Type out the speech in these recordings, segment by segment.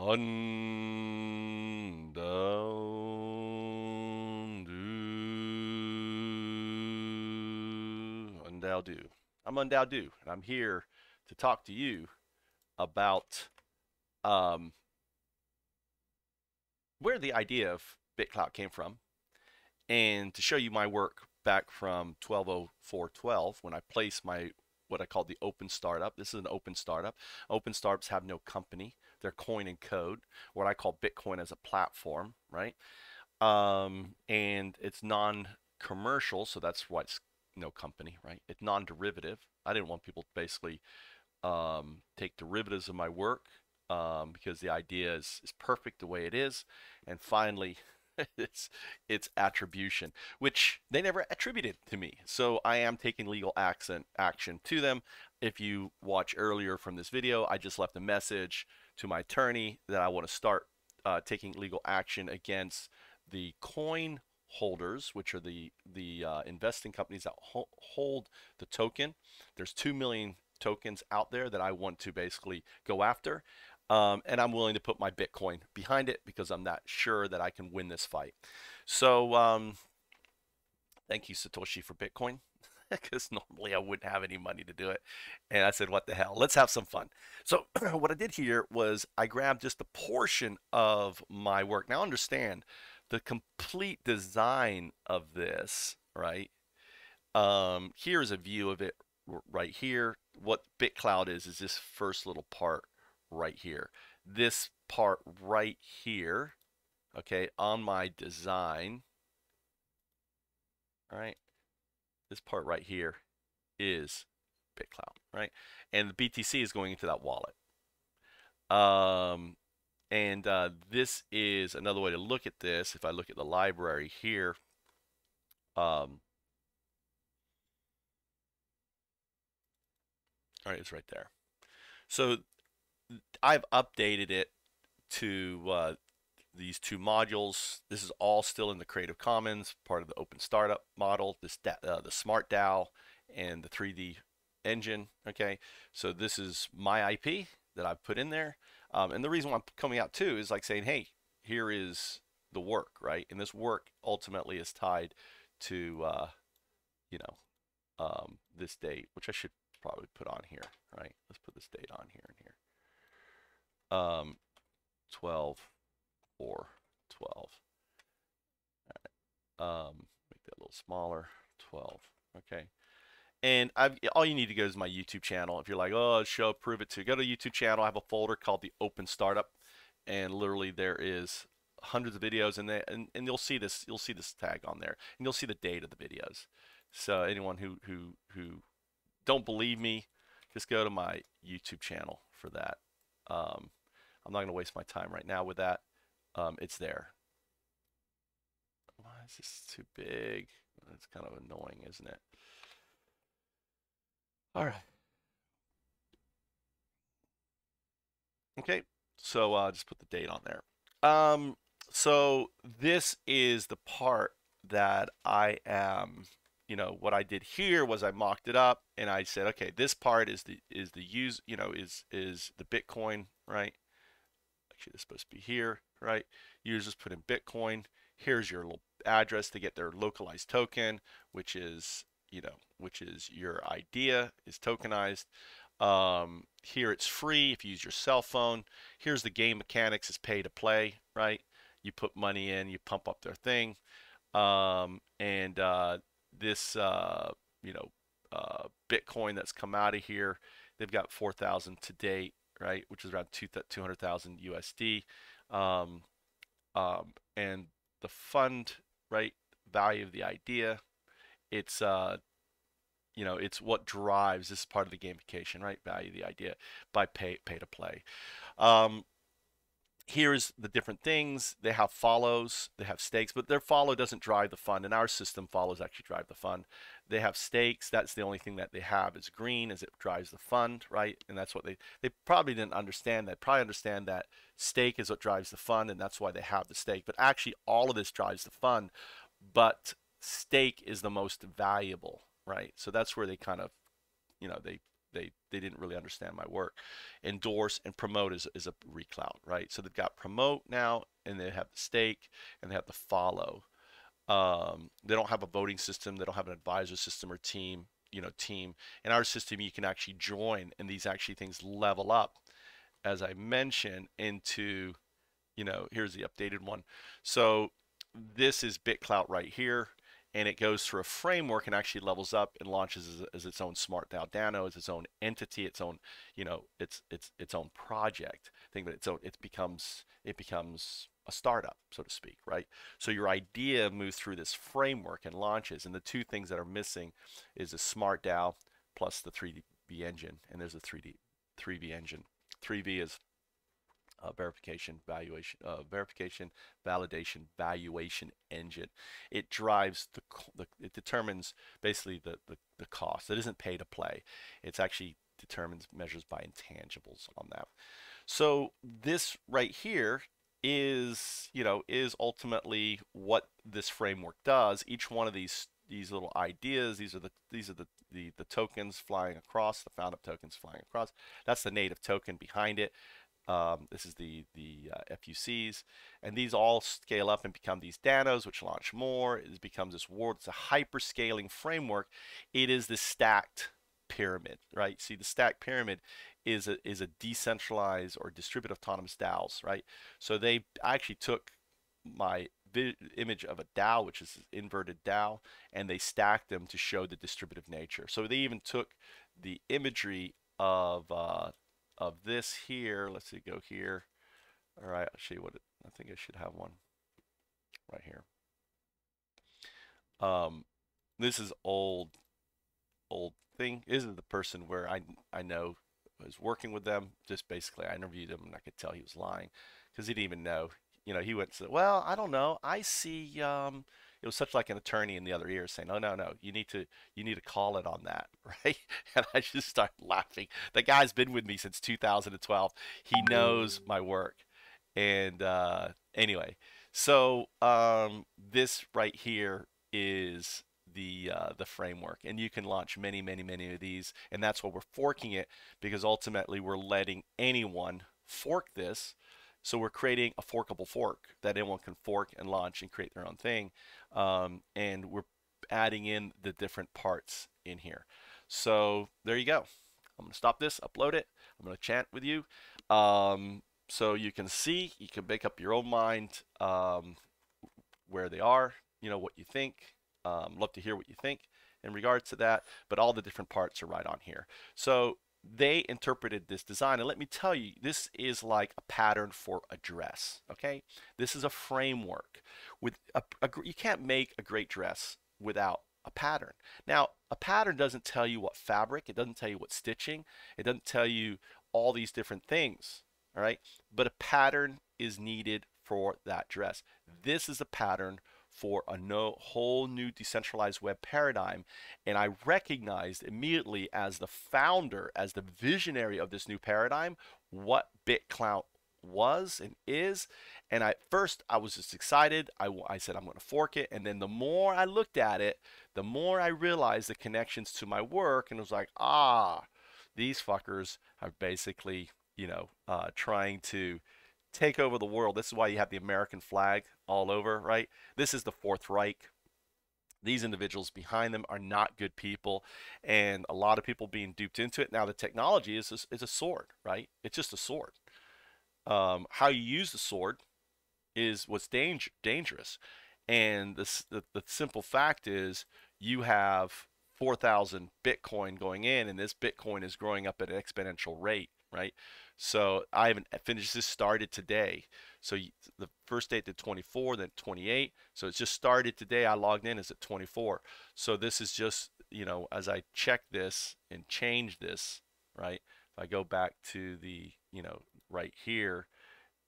On down. I'm UnDaoDu, and I'm here to talk to you about um, where the idea of BitClout came from, and to show you my work back from 120412 when I placed my what I call the open startup. This is an open startup. Open startups have no company. They're coin and code, what I call Bitcoin as a platform, right? Um, and it's non-commercial, so that's why it's no company, right? It's non-derivative. I didn't want people to basically um, take derivatives of my work um, because the idea is, is perfect the way it is. And finally, it's it's attribution, which they never attributed to me. So I am taking legal action action to them. If you watch earlier from this video, I just left a message to my attorney that I want to start uh, taking legal action against the coin holders, which are the the uh, investing companies that ho hold the token. There's two million tokens out there that I want to basically go after. Um, and I'm willing to put my Bitcoin behind it because I'm not sure that I can win this fight. So um, thank you, Satoshi, for Bitcoin because normally I wouldn't have any money to do it. And I said, what the hell? Let's have some fun. So what I did here was I grabbed just a portion of my work. Now understand the complete design of this, right? Um, here's a view of it right here. What BitClout is, is this first little part right here. This part right here, okay, on my design, all right, this part right here is BitClout, right? And the BTC is going into that wallet. Um, and uh, this is another way to look at this. If I look at the library here, um, all right, it's right there. So I've updated it to uh, these two modules. This is all still in the Creative Commons, part of the Open Startup model, this uh, the Smart DAO and the 3D engine. Okay, so this is my IP that I've put in there. Um, and the reason why I'm coming out too is like saying, hey, here is the work, right? And this work ultimately is tied to, uh, you know, um, this date, which I should probably put on here, right? Let's put this date on here and here um, 12, or 12. Um, make that a little smaller, 12. Okay. And I've, all you need to go is my YouTube channel. If you're like, oh, show, prove it to, go to YouTube channel. I have a folder called the Open Startup, and literally there is hundreds of videos, and they, and, and you'll see this, you'll see this tag on there, and you'll see the date of the videos. So anyone who who who don't believe me, just go to my YouTube channel for that. Um, I'm not going to waste my time right now with that. Um, it's there. Why is this too big? It's kind of annoying, isn't it? All right. Okay, so uh, just put the date on there. Um, so this is the part that I am, you know, what I did here was I mocked it up and I said, okay, this part is the is the use, you know, is is the Bitcoin, right? Actually it's supposed to be here, right? Users put in Bitcoin. Here's your little address to get their localized token, which is, you know, which is your idea is tokenized. Um, here it's free if you use your cell phone. Here's the game mechanics is pay to play, right? You put money in, you pump up their thing. Um, and uh, this, uh, you know, uh, Bitcoin that's come out of here, they've got 4,000 to date right, which is around two 200,000 USD. Um, um, and the fund, right, value of the idea, it's, uh, you know, it's what drives this part of the gamification, right? Value the idea by pay, pay to play. Um, here's the different things. They have follows, they have stakes, but their follow doesn't drive the fund. And our system follows actually drive the fund. They have stakes. That's the only thing that they have is green as it drives the fund, right? And that's what they, they probably didn't understand that. Probably understand that stake is what drives the fund and that's why they have the stake. But actually all of this drives the fund, but stake is the most valuable, right? So that's where they kind of, you know, they they they didn't really understand my work. Endorse and promote is, is a reclout, right? So they've got promote now, and they have the stake, and they have the follow. Um, they don't have a voting system. They don't have an advisor system or team, you know, team. In our system, you can actually join, and these actually things level up, as I mentioned, into, you know, here's the updated one. So this is BitClout right here and it goes through a framework and actually levels up and launches as, as, its own smart DAO Dano, as its own entity, its own, you know, its its its own project. Think that its own, it becomes it becomes a startup, so to speak, right? So your idea moves through this framework and launches, and the two things that are missing is a smart DAO plus the 3D engine, and there's a 3D 3V engine. 3V is uh, verification valuation uh, verification validation valuation engine. It drives the, the it determines basically the, the the cost. It isn't pay to play. It's actually determines measures by intangibles on that. So this right here is you know is ultimately what this framework does. Each one of these these little ideas these are the these are the the, the tokens flying across the Foundup tokens flying across. That's the native token behind it um, this is the, the uh, FUCs. And these all scale up and become these Danos, which launch more. It becomes this world. It's a hyper-scaling framework. It is the stacked pyramid, right? See, the stacked pyramid is a, is a decentralized or distributed autonomous DAOs, right? So they actually took my image of a DAO, which is inverted DAO, and they stacked them to show the distributive nature. So they even took the imagery of uh, of this here. Let's see, go here. All right, I'll show you what it, I think I should have one right here. Um, this is old, old thing. This is the person where I, I know was working with them. Just basically, I interviewed him and I could tell he was lying because he didn't even know. You know, he went and said, well, I don't know. I see, um, it was such like an attorney in the other ear saying, "Oh no, no, you need to you need to call it on that, right?" And I just started laughing. The guy's been with me since 2012. He knows my work, and uh, anyway, so um, this right here is the uh, the framework and you can launch many many many of these and that's why we're forking it because ultimately we're letting anyone fork this so we're creating a forkable fork that anyone can fork and launch and create their own thing um, and we're adding in the different parts in here. So there you go. I'm going to stop this, upload it. I'm going to chat with you. Um, so you can see, you can make up your own mind um, where they are, you know, what you think. Um, love to hear what you think in regards to that, but all the different parts are right on here. So they interpreted this design. And let me tell you this is like a pattern for a dress okay? This is a framework with a, a, you can't make a great dress without a pattern. Now a pattern doesn't tell you what fabric it doesn't tell you what stitching it doesn't tell you all these different things all right? But a pattern is needed for that dress. This is a pattern for a no, whole new decentralized web paradigm. And I recognized immediately as the founder, as the visionary of this new paradigm, what BitClout was and is. And at first, I was just excited. I, I said, I'm going to fork it. And then the more I looked at it, the more I realized the connections to my work. And it was like, ah, these fuckers are basically, you know, uh, trying to take over the world. This is why you have the American flag all over, right? This is the Fourth Reich. These individuals behind them are not good people, and a lot of people being duped into it. Now, the technology is a, is a sword, right? It's just a sword. Um, how you use the sword is what's danger, dangerous. And the, the simple fact is you have 4,000 Bitcoin going in, and this Bitcoin is growing up at an exponential rate, right? So I haven't finished this started today. So the first date did 24, then 28. So it's just started today. I logged in as at 24. So this is just, you know, as I check this and change this, right? If I go back to the, you know, right here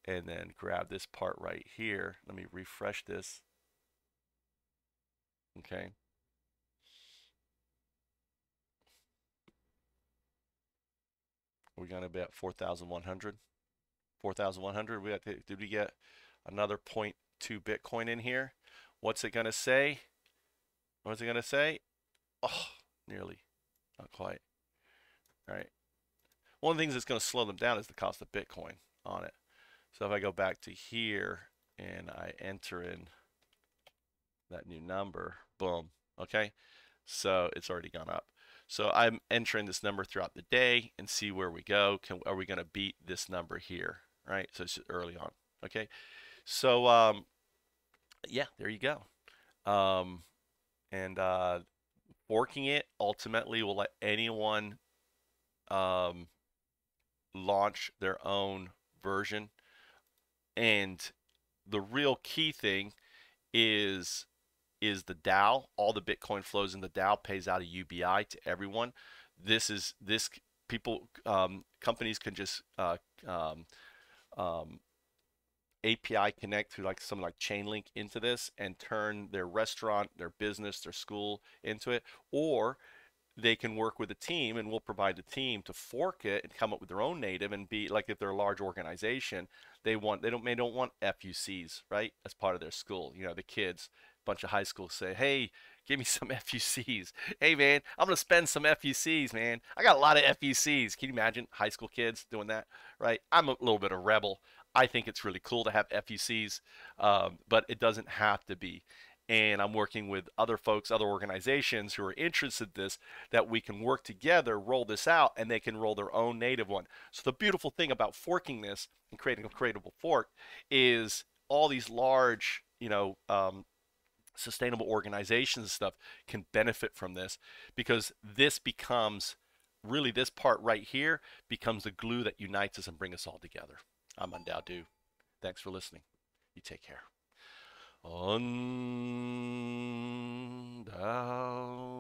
and then grab this part right here. Let me refresh this. Okay. We're going to be at 4,100. 4,100. We to, did we get another 0.2 Bitcoin in here? What's it going to say? What's it going to say? Oh, nearly. Not quite. All right. One of the things that's going to slow them down is the cost of Bitcoin on it. So if I go back to here and I enter in that new number, boom, okay? So it's already gone up. So I'm entering this number throughout the day and see where we go. Can, are we going to beat this number here, right? So it's early on, okay? So um, yeah, there you go. Um, and uh, forking it ultimately will let anyone um, launch their own version. And the real key thing is is the DAO. All the Bitcoin flows in the DAO pays out a UBI to everyone. This is this people um, companies can just uh, um, um, API connect through like something like Chainlink into this and turn their restaurant, their business, their school into it, or they can work with a team and we'll provide the team to fork it and come up with their own native and be like if they're a large organization they want they don't they don't want FUCs right as part of their school you know the kids bunch of high schools say hey give me some FUCs hey man I'm gonna spend some FUCs man. I got a lot of FUCs can you imagine high school kids doing that right? I'm a little bit of rebel. I think it's really cool to have FUCs um, but it doesn't have to be. And I'm working with other folks, other organizations who are interested in this, that we can work together, roll this out, and they can roll their own native one. So the beautiful thing about forking this and creating a creatable fork is all these large, you know, um, sustainable organizations and stuff can benefit from this because this becomes really this part right here becomes the glue that unites us and brings us all together. I'm UnDaoDu. Thanks for listening. You take care. On down.